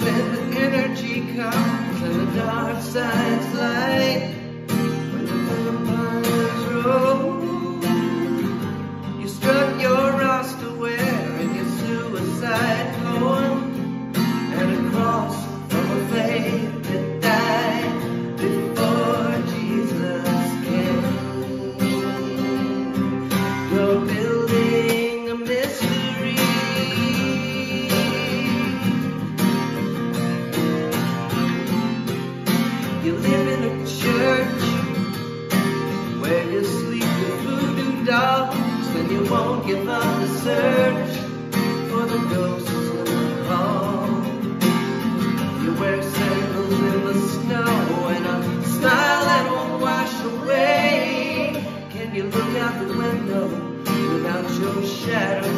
When the energy comes and the dark side's light. You won't give up the search for the ghosts of the hall. You wear sandals in the snow and a smile that won't wash away. Can you look out the window without your shadow